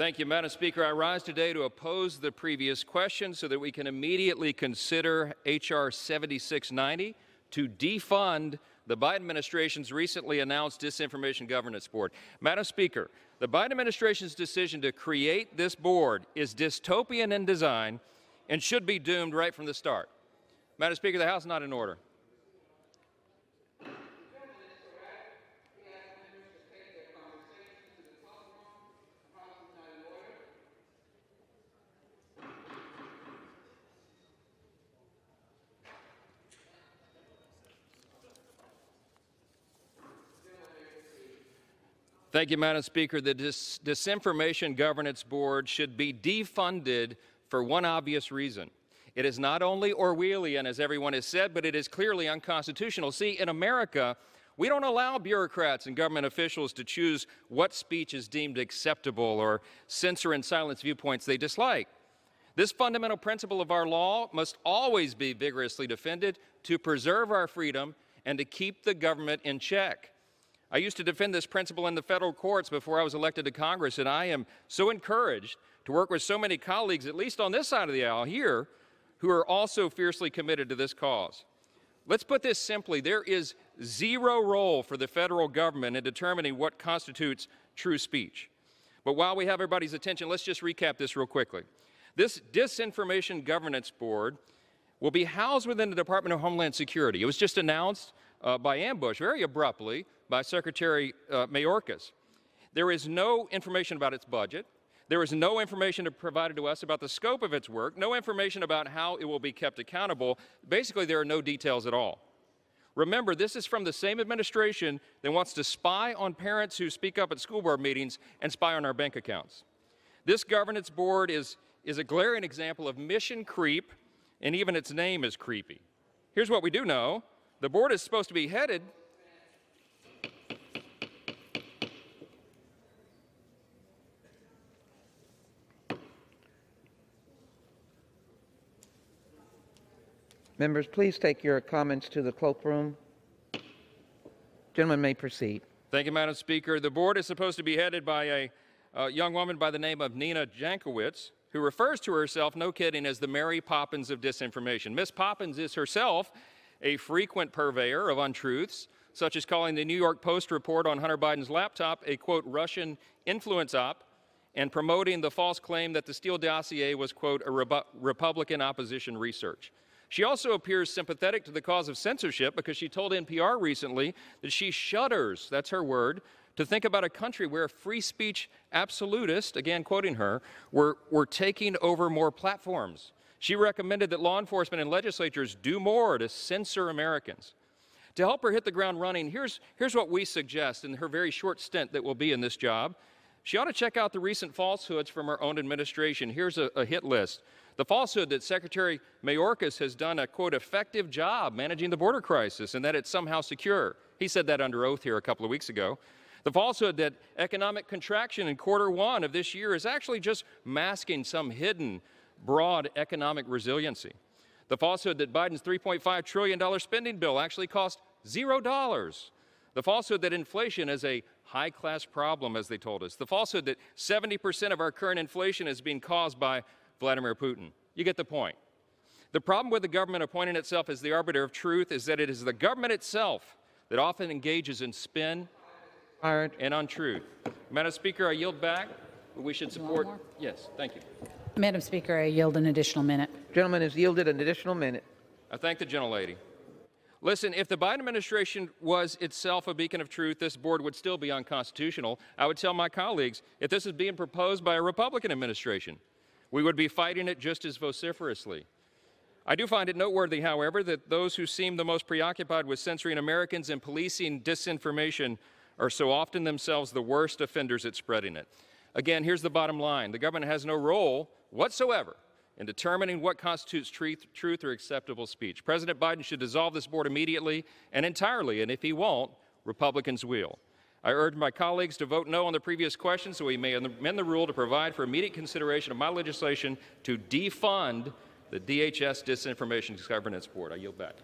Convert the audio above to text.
Thank you, Madam Speaker. I rise today to oppose the previous question so that we can immediately consider H.R. 7690 to defund the Biden administration's recently announced Disinformation Governance Board. Madam Speaker, the Biden administration's decision to create this board is dystopian in design and should be doomed right from the start. Madam Speaker, the House is not in order. Thank you, Madam Speaker. The Dis Disinformation Governance Board should be defunded for one obvious reason. It is not only Orwellian, as everyone has said, but it is clearly unconstitutional. See, in America, we don't allow bureaucrats and government officials to choose what speech is deemed acceptable or censor and silence viewpoints they dislike. This fundamental principle of our law must always be vigorously defended to preserve our freedom and to keep the government in check. I used to defend this principle in the federal courts before I was elected to Congress, and I am so encouraged to work with so many colleagues, at least on this side of the aisle here, who are also fiercely committed to this cause. Let's put this simply there is zero role for the federal government in determining what constitutes true speech. But while we have everybody's attention, let's just recap this real quickly. This Disinformation Governance Board will be housed within the Department of Homeland Security. It was just announced uh, by ambush very abruptly by Secretary uh, Mayorkas. There is no information about its budget. There is no information provided to us about the scope of its work, no information about how it will be kept accountable. Basically, there are no details at all. Remember, this is from the same administration that wants to spy on parents who speak up at school board meetings and spy on our bank accounts. This governance board is, is a glaring example of mission creep, and even its name is creepy. Here's what we do know the board is supposed to be headed Members, please take your comments to the cloakroom. Gentlemen may proceed. Thank you, Madam Speaker. The board is supposed to be headed by a, young woman by the name of Nina Jankowicz, who refers to herself, no kidding, as the Mary Poppins of disinformation. Miss Poppins is herself a frequent purveyor of untruths, such as calling the New York Post report on Hunter Biden's laptop a, quote, Russian influence op, and promoting the false claim that the Steele dossier was, quote, a Republican opposition research. She also appears sympathetic to the cause of censorship because she told NPR recently that she shudders, that's her word, to think about a country where free speech absolutists, again quoting her, were, were taking over more platforms. She recommended that law enforcement and legislatures do more to censor Americans. To help her hit the ground running, here's, here's what we suggest in her very short stint that will be in this job. She ought to check out the recent falsehoods from her own administration. Here's a, a hit list. The falsehood that Secretary Mayorkas has done a, quote, effective job managing the border crisis and that it's somehow secure. He said that under oath here a couple of weeks ago. The falsehood that economic contraction in quarter one of this year is actually just masking some hidden, broad economic resiliency. The falsehood that Biden's $3.5 trillion spending bill actually cost zero dollars. The falsehood that inflation is a high class problem, as they told us. The falsehood that 70% of our current inflation is being caused by Vladimir Putin. You get the point. The problem with the government appointing itself as the arbiter of truth is that it is the government itself that often engages in spin and untruth. Madam Speaker, I yield back. We should support. Yes, thank you. Madam Speaker, I yield an additional minute. Gentleman has yielded an additional minute. I thank the gentlelady. Listen, if the Biden administration was itself a beacon of truth, this board would still be unconstitutional. I would tell my colleagues if this is being proposed by a Republican administration, we would be fighting it just as vociferously. I do find it noteworthy, however, that those who seem the most preoccupied with censoring Americans and policing disinformation are so often themselves the worst offenders at spreading it. Again, here's the bottom line the government has no role whatsoever in determining what constitutes truth, truth, or acceptable speech. President Biden should dissolve this board immediately and entirely, and if he won't, Republicans will. I urge my colleagues to vote no on the previous question so we may amend the rule to provide for immediate consideration of my legislation to defund the DHS Disinformation Governance Board. I yield back.